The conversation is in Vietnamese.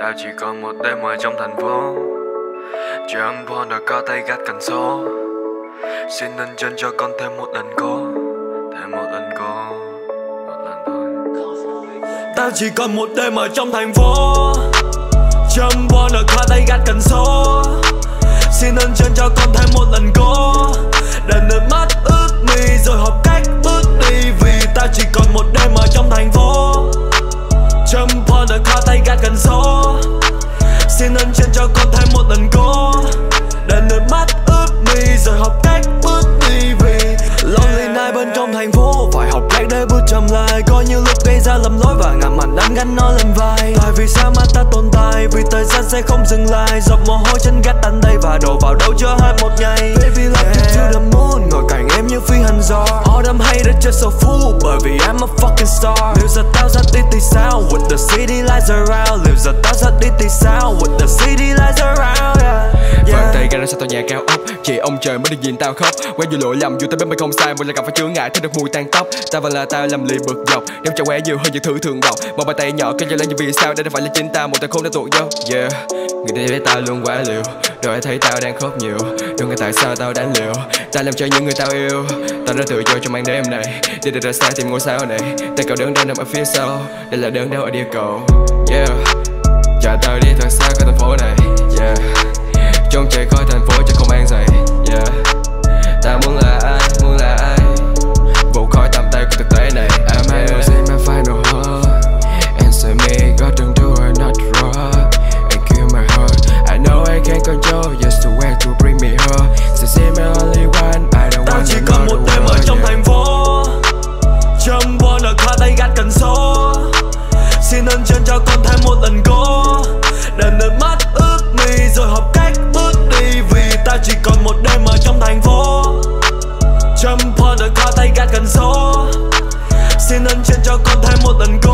tao chỉ còn một đêm ở trong thành phố. Chẳng bỏ đã có tay gắt cần số. Xin nâng chân cho con thêm một lần cố Thêm một lần cố Một lần thôi. Tao chỉ còn một đêm ở trong thành phố. Chẳng bỏ đã có tay gắt cần số. Xin nâng chân cho con thêm một lần cố cho con thêm một lần có. Để nước mắt ướt mi, rồi học cách bước đi Vì lonely night bên trong thành phố, Phải học cách để bước chậm lại. Có nhiều lúc gây ra lầm lỗi và ngàn mặt đang gắn nó lên vai. Tại vì sao mà ta tồn tại? Vì thời gian sẽ không dừng lại. Giọt mồ hôi chân gắt tan đây và đổ vào đâu chưa hết một ngày. Baby, love yeah. Just so fool Bởi vì I'm a fucking star. Tao ra đi thì sao With the city lights around. Tao ra đi thì sao With the city lights around yeah. Vâng tay ra sao tòa nhà cao ốc. Chỉ ông trời mới được nhìn tao khóc. Quen dù lỗi lầm dù tao biết mình không sai Một lần gặp phải chướng ngại thấy được mùi tan tóc. Tao vẫn là tao làm lì bực dọc Đem cho quẻ nhiều hơn những thứ thường đọc Một bàn tay nhỏ kêu cho lên như vì sao Đây đâu phải là chính tao một thằng khôn đã tụi dâu Yeah Người ta thấy tao luôn quá liều rồi thấy tao đang khóc nhiều. Đừng nghe tại sao tao đánh liều? Tao làm cho những người tao yêu. Tao đã tự do trong màn đêm này. Đi được ra xa tìm ngôi sao này. Tay cậu đứng đang nằm ở phía sau. Đây là đớn đau ở địa cầu. Yeah. Chờ tao đi thật xa khỏi thành phố này. her Just to wait to bring me her. She say only one I don't Tao chỉ còn một đêm ở trong thành phố. Trong wanna khóa tay gạt cần số Xin ơn chân cho con thêm một lần cố Để nước mắt ướt mi rồi học cách bước đi Vì ta chỉ còn một đêm ở trong thành phố. Trong wanna khóa tay gạt cần số Xin ơn chân cho con thêm một lần cố